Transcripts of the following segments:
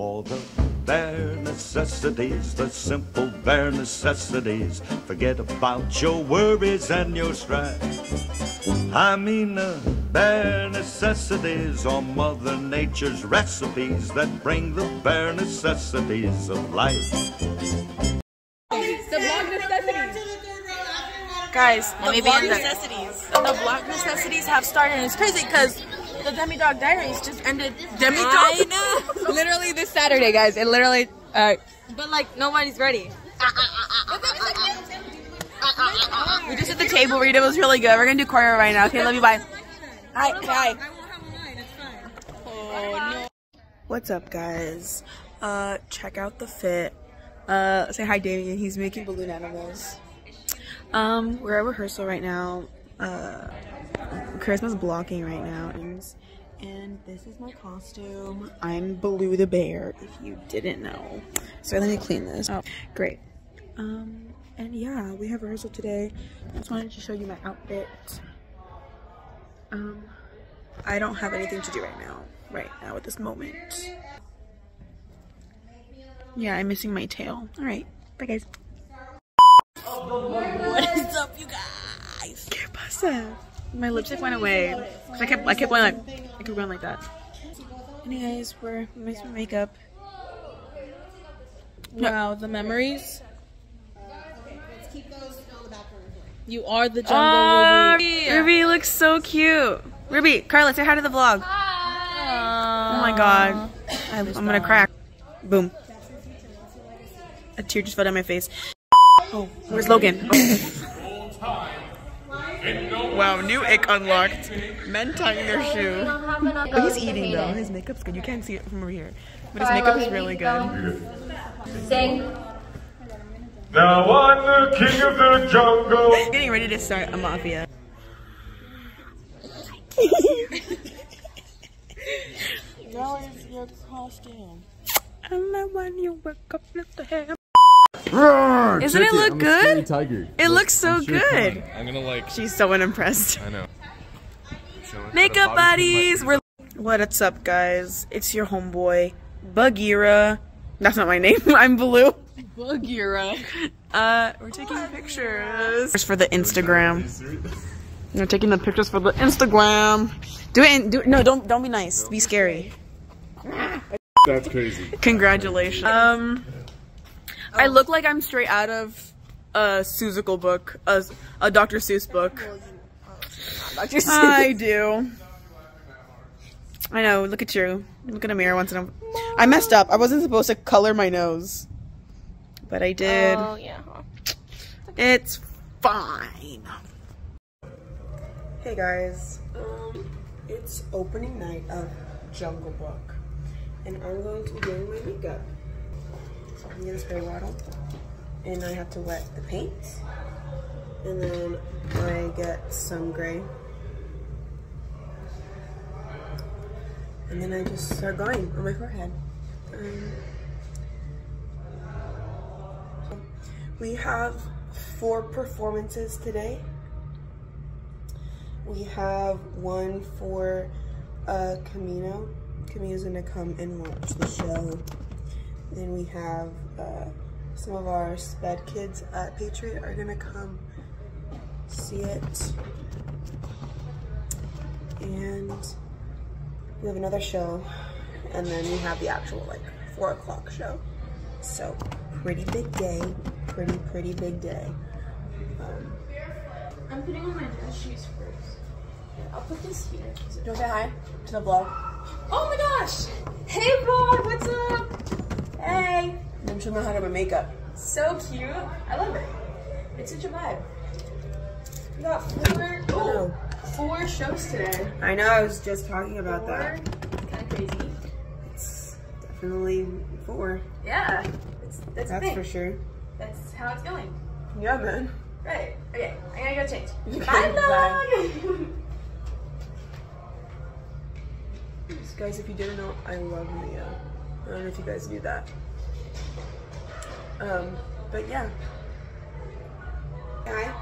for the bare necessities, the simple bare necessities. Forget about your worries and your strife. I mean the bare necessities or Mother Nature's recipes that bring the bare necessities of life. The vlog necessities. Guys, Let the me be vlog necessities. The vlog necessities have started, and it's crazy because the Demi Dog Diaries just ended. Demi Dog. I know. literally this Saturday, guys. It literally. Uh, But like nobody's ready. we just at the table read. It was really good. We're gonna do choreo right now. Okay, love you. Bye. Hi. Hi. What's up, guys? Uh, check out the fit. Uh, say hi, Damien. He's making balloon animals. Um, we're at rehearsal right now. Uh, Charisma's blocking right now, and and this is my costume. I'm Baloo the bear. If you didn't know, so let me clean this. Oh, great. Um, and yeah, we have rehearsal today. Just wanted to show you my outfit. Um, I don't have anything to do right now. Right now at this moment. Yeah, I'm missing my tail. All right, bye guys. What is up, you guys? ¿Qué pasa? My lipstick went away. I kept, I kept going like, I kept going like that. Anyways, we're mixing my makeup. wow, the memories. You are the jungle ah, Ruby. Ruby looks so cute. Ruby, Carla, say hi to the vlog. Oh my god. I, I'm gonna crack. Boom. A tear just fell down my face. Oh, where's Logan? wow, new ick unlocked. Men tying their shoe. Oh, he's eating though. His makeup's good. You can't see it from over here. But his makeup is really good. Sing. Now I'm the king of the jungle. Getting ready to start a mafia. Now is your costume. I'm the one you wake up with the hair. Doesn't it look good? Tiger. It looks so good. I'm gonna like. She's so unimpressed. I know. Makeup buddies. We're What's up, guys? It's your homeboy, Bagheera. That's not my name. I'm Blue. Bagheera. Uh, we're taking pictures for the Instagram. We're taking the pictures for the Instagram. Do it. In, do it. No, don't don't be nice. Be scary. That's crazy. Congratulations. Um, I look like I'm straight out of a Seussical book, a, a Dr. Seuss book. Dr. Seuss. I do. I know. Look at you. Look in a mirror once in a. Mom. I messed up. I wasn't supposed to color my nose, but I did. Oh yeah. It's fine. Hey guys, um, it's opening night of Jungle Book, and I'm going to be doing my makeup. I'm gonna spray bottle, and I have to wet the paint, and then I get some gray, and then I just start going on my forehead. Um, we have four performances today. We have one for uh, Camino. Camino's gonna come and watch the show. Then we have uh, some of our sped kids at Patriot are gonna come see it. And we have another show, and then we have the actual like four o'clock show. So pretty big day, pretty pretty big day. Um, I'm putting on my dress shoes first. I'll put this here. do you want to say hi to the vlog? Oh my gosh! Hey vlog, what's up? Hey! Then she'll know how to my makeup. So cute. I love it. It's such a vibe. We got four, oh, four shows today. I know. I was just talking about Four. that. Kind of crazy. It's definitely four. Yeah. It's, that's, That's for sure. That's how it's going. Yeah, man. Right. Okay. I gotta go change. Okay, Bye, bye. guys, if you didn't know, I love Mia. I don't know if you guys knew that. Um, but yeah. Hi.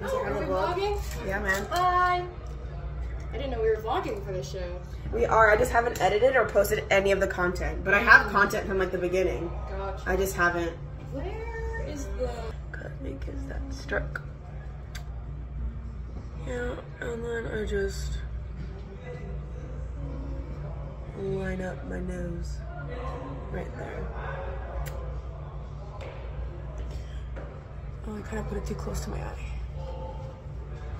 You say hi to the vlog? Yeah, man. Bye. I didn't know we were vlogging for the show. We are. I just haven't edited or posted any of the content, but I have content from like the beginning. Gotcha. I just haven't. Where is the? Gotta make that struck? Yeah, and then I just line up my nose right there. Oh, I kind of put it too close to my eye.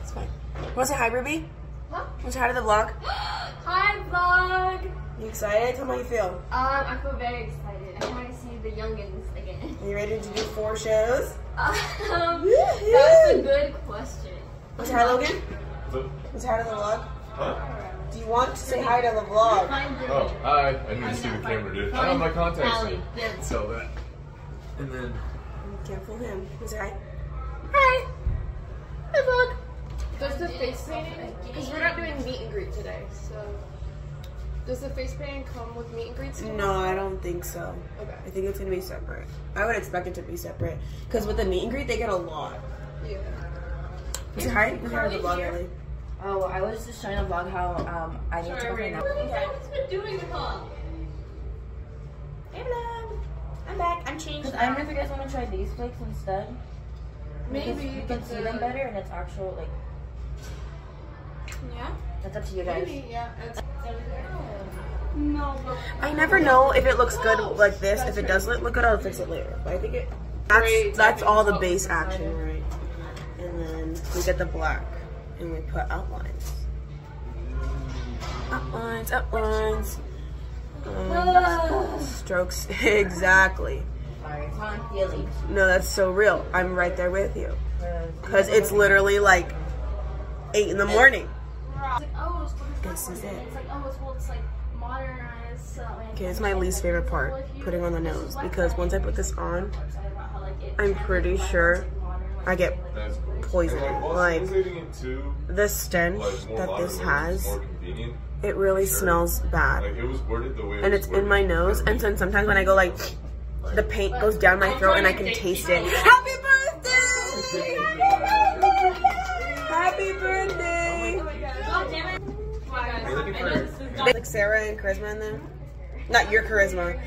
It's fine. Want to say hi, Ruby? Huh? Want to say hi to the vlog? Hi vlog! You excited? Tell me how you feel. Um, I feel very excited. I want to see the youngins again. Are you ready to do four shows? Um, that's a good question. Want to say hi, Logan? The- Want to say hi to the vlog? Huh? Do you want to say hi to the vlog? Oh, hi. I need to see the camera, dude. I don't have my contacts Allie. in. There. That. And then. Can't fool him. Want to say hi? Hi. Hi vlog. Does the face painting? Because we're not doing meet and greet today, so. Does the face painting come with meet and greets? No, I don't think so. Okay. I think it's gonna be separate. I would expect it to be separate because with the meet and greet they get a lot. Yeah. Say hi. Say hi to the vlog, Ellie. Oh, I was just trying to vlog how um I need to go right now. What's been doing with her? Hey vlog, I'm back. I'm changed. I don't know if you guys want to try these flakes instead. Because Maybe. you can see them better, and it's actual like Yeah. that's up to you guys. Maybe. Yeah. No, I never know if it looks good like this. If it does look look good, I'll fix it later. But I think it. That's that's all the base action, right? And then we get the black, and we put outlines. Outlines, outlines. Um, strokes, exactly. Sorry, it's not feeling. No, that's so real. I'm right there with you. Because it's literally like 8 in the morning. It's like, oh, it's This is it. Like, oh, it's well, it's like modernized. Okay, it's my least favorite part, putting on the nose. Because once I put this on, I'm pretty sure I get That's cool. like, Like, also leaving it too, the stench like, that this has, it really Sure. smells bad. Like, it was worded the way it And was it's in my nose, and then sometimes when I go like, the paint goes down my throat and I can taste it. Happy birthday! Happy birthday! God damn it. We're looking for Like Sarah and Charisma in there? Not your Charisma.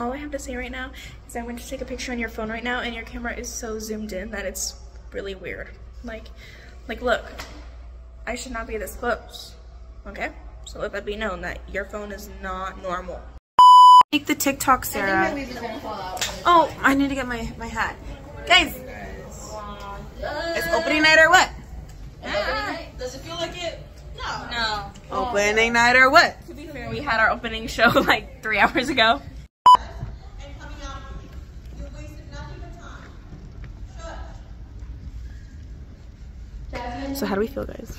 All I have to say right now is I went to take a picture on your phone right now and your camera is so zoomed in that it's really weird. Like, like look, I should not be this close, okay? So let that be known that your phone is not normal. Make the TikTok, Sarah. Oh, I need to get my, my hat. Guys, it's opening night or what? Does it feel like it? No. No. Opening night or what? To be fair, we had our opening show like three hours ago. So how do we feel, guys?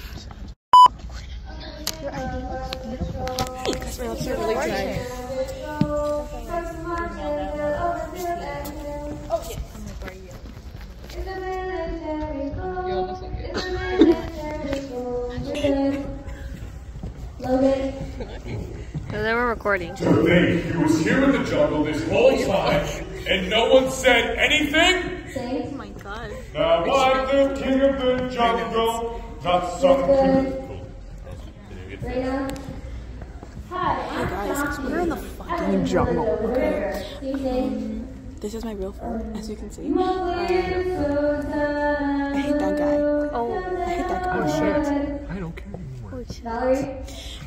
They were recording. Think he was here in the jungle this whole time, and no one said anything? Oh my god. Now I'm the king of the jungle, not some creep. Guys, we're in the fucking jungle, okay? Um, this is my real phone, as you can see. Um, I hate that guy. Oh, I hate that guy. shit. I don't care anymore.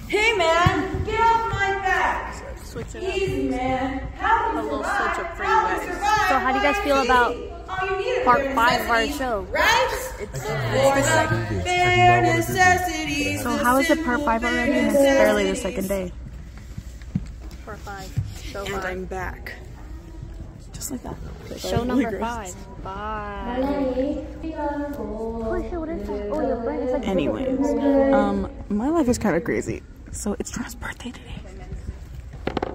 Hey man, get off my back! Switch it Easy man. How A little switch up for you guys. So how do you guys feel about part five of our show? Right? It's bare necessities. So how is it part five already? And it's barely the second day. Part five. Show And five. I'm back. Just like that. Show number five. Bye. Oh shit, what is that? Your brain is like. Anyways, um, my life is kind of crazy. So it's Trent's birthday today.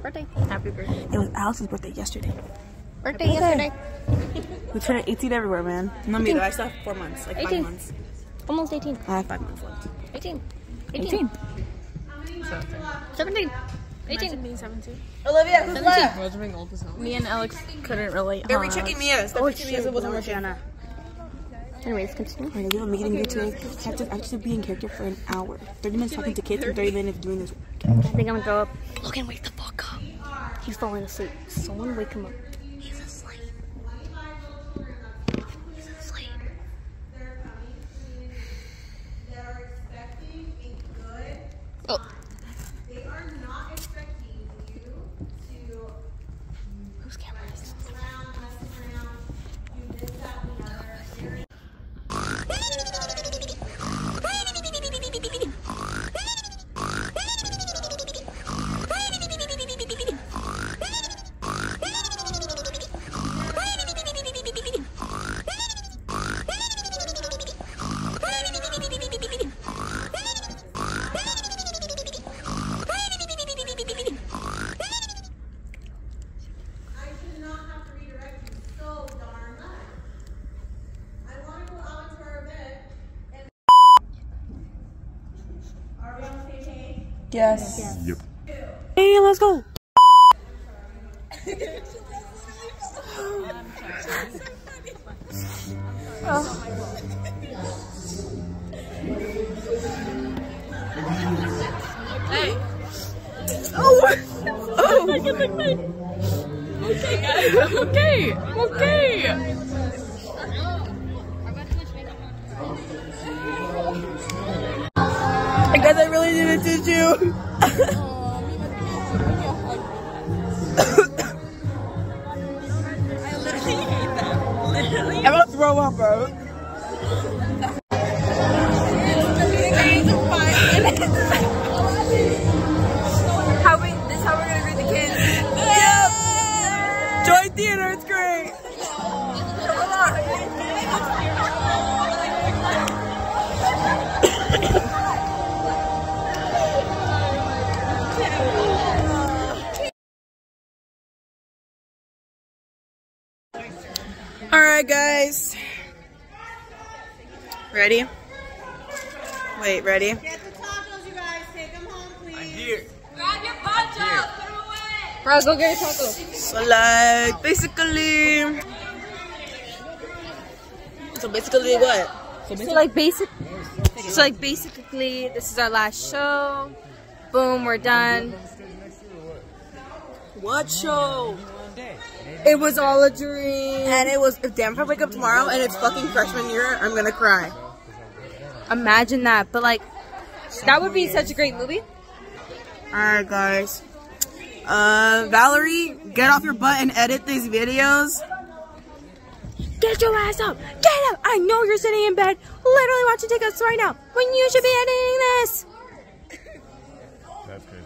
Birthday. Happy birthday. It was Alex's birthday yesterday. Birthday yesterday. We turned 18 everywhere, man. Not me though. I still have four months, like 18. five months. Almost 18. I have five months left. 18. 18. 17. 18. Seventeen. Olivia, who's left? Me and Alex couldn't relate. They're rechecking Mia. Stop Oh checking Mia. shit. It wasn't working. Anyways, continue. Alright, we have a meeting here today. I have to actually be in character for an hour. 30 minutes talking to kids and 30 minutes doing this. I think I'm gonna go up. Logan, wake the fuck up. He's falling asleep. Someone wake him up. He's asleep. He's asleep. Oh. Whose camera is this? I should not have to redirect you so darn much. I want to go out into our event and. Are we on the same page? Yes. Yep. Hey, let's go. hey. Oh. oh. Okay, guys. okay. I'm gonna throw up, bro. Right, guys. Ready? Wait, ready? Get the tacos, you guys. Take them home, please. Bro, go get a taco. So like basically So basically what? So like basic, so like basically, this is our last show. Boom, we're done. What show? It was all a dream. And it was if damn if I wake up tomorrow and it's fucking freshman year, I'm gonna cry. Imagine that, but like, that would be such a great movie. Alright guys. Uh Valerie, get off your butt and edit these videos. Get your ass up! Get up! I know you're sitting in bed, literally watching TikToks right now, when you should be editing this. That's crazy.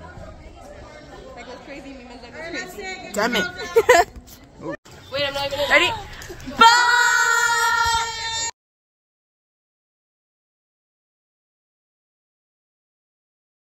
Like that's crazy women. Damn it. Ready? Bye!